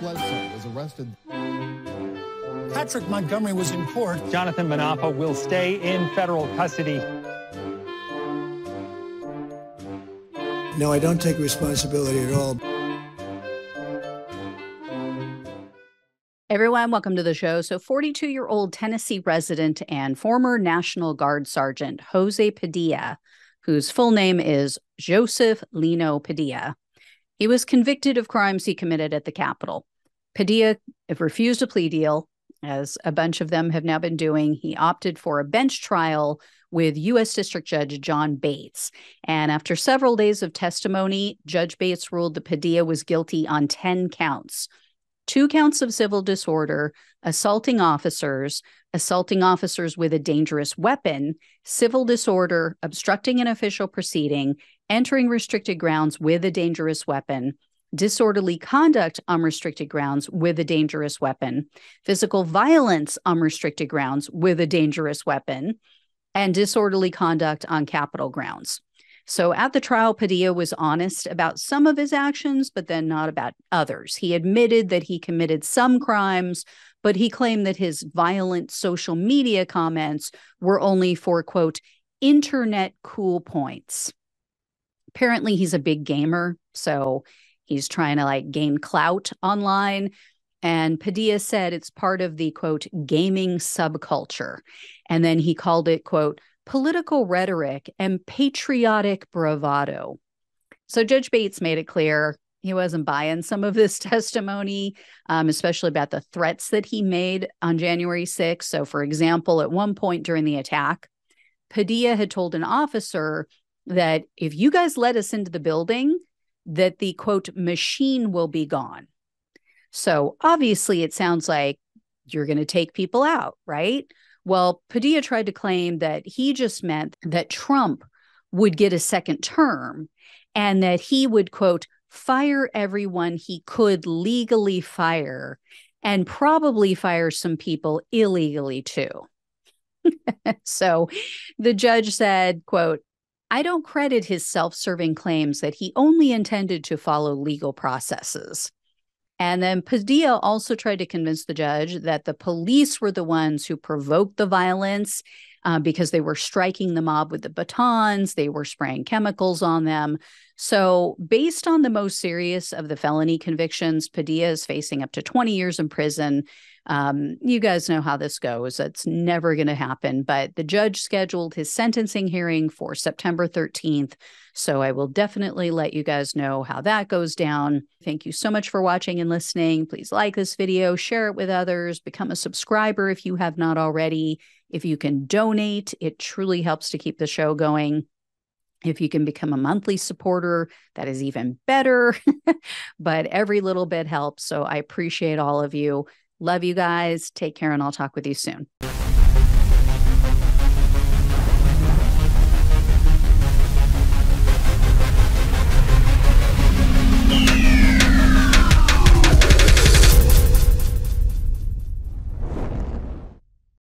Bledsoe was arrested. Patrick Montgomery was in court. Jonathan Munafo will stay in federal custody. No, I don't take responsibility at all. Everyone, welcome to the show. So, 42 year old Tennessee resident and former National Guard Sergeant Jose Padilla, whose full name is Joseph Lino Padilla, he was convicted of crimes he committed at the Capitol. Padilla refused a plea deal, as a bunch of them have now been doing. He opted for a bench trial with U.S. District Judge John Bates. And after several days of testimony, Judge Bates ruled that Padilla was guilty on 10 counts two counts of civil disorder, assaulting officers, assaulting officers with a dangerous weapon, civil disorder, obstructing an official proceeding, entering restricted grounds with a dangerous weapon, disorderly conduct on restricted grounds with a dangerous weapon, physical violence on restricted grounds with a dangerous weapon, and disorderly conduct on Capitol grounds. So at the trial, Padilla was honest about some of his actions, but then not about others. He admitted that he committed some crimes, but he claimed that his violent social media comments were only for, quote, internet cool points. Apparently, he's a big gamer. So he's trying to like gain clout online. And Padilla said it's part of the quote, gaming subculture. And then he called it, quote, political rhetoric, and patriotic bravado. So Judge Bates made it clear he wasn't buying some of this testimony, um, especially about the threats that he made on January 6th. So, for example, at one point during the attack, Padilla had told an officer that if you guys let us into the building, that the quote machine will be gone. So obviously, it sounds like you're going to take people out, right? Well, Padilla tried to claim that he just meant that Trump would get a second term and that he would, quote, fire everyone he could legally fire and probably fire some people illegally too. so the judge said, quote, I don't credit his self-serving claims that he only intended to follow legal processes. And then Padilla also tried to convince the judge that the police were the ones who provoked the violence uh, because they were striking the mob with the batons, they were spraying chemicals on them. So, based on the most serious of the felony convictions, Padilla is facing up to 20 years in prison. Um, you guys know how this goes. It's never going to happen. But the judge scheduled his sentencing hearing for September 13th. So I will definitely let you guys know how that goes down. Thank you so much for watching and listening. Please like this video, share it with others, become a subscriber if you have not already. If you can donate, it truly helps to keep the show going. If you can become a monthly supporter, that is even better. but every little bit helps. So I appreciate all of you. Love you guys. Take care, and I'll talk with you soon.